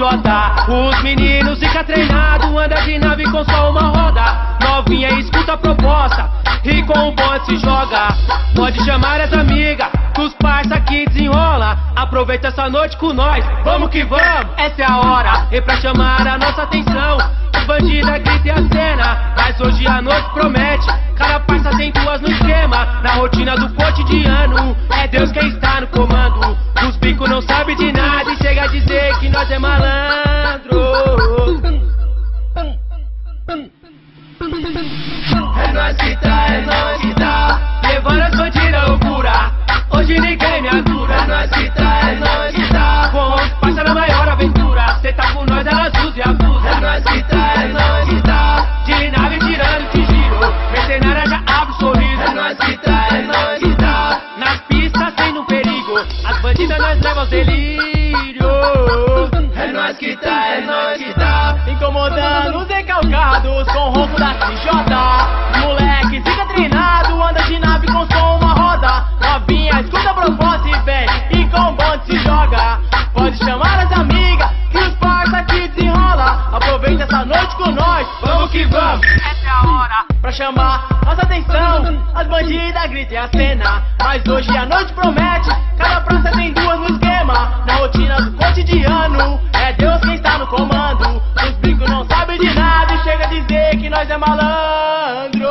Os meninos ficam treinados, anda de nave com só uma roda. Novinha escuta a proposta e com o bonde se joga. Pode chamar as amigas, os parça que desenrola. Aproveita essa noite com nós, vamos que vamos, essa é a hora. E pra chamar a nossa atenção, os bandida grita e a cena. Mas hoje a noite promete, cada parça tem duas no esquema. Na rotina do cotidiano, é Deus quem está no comando. Os bicos não sabem de nada nós é malandro. É nós que tá, é nós que tá. Levando as bandidas à loucura Hoje ninguém me atura. É nós que tá, é nós que tá. Com os parça na maior aventura. Cê tá com nós, elas usam e abusam. É nós que tá, é nós que tá. De nave tirando de giro Mercenária já abre o sorriso É nós que tá, é nós que tá. Nas pistas sendo um perigo. As bandidas nós leva aos delírios que tá, é nós que tá Incomodando os recalcados com o ronco da CJ. Moleque, fica treinado, anda de nave com som uma roda. Novinha, escuta a proposta e vem, e com bonde se joga. Pode chamar as amigas, que os parça aqui desenrola. Aproveita essa noite com nós, Vamos que vamos essa é a hora pra chamar nossa atenção. As bandidas gritam e a cena, mas hoje a noite promete. Cada praça tem duas no esquema. Na rotina do cotidiano, nós é malandro.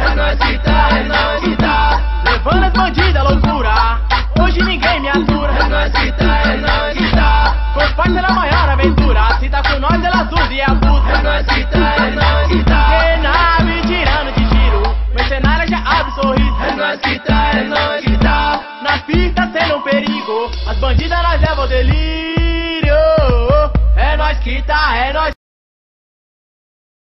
É nós que tá, é nós que tá Levando as bandidas loucura. Hoje ninguém me atura. É nós que tá, é nós que tá Com os parceiros a maior aventura. Se tá com nós, elas usam e abusam. É nós que tá, é nós que tá Que nave tirando de giro. Mercenária já abre sorriso. É nós que tá, é nós que tá Na pista sendo um perigo As bandidas nós levam delírio É nós que tá, é nós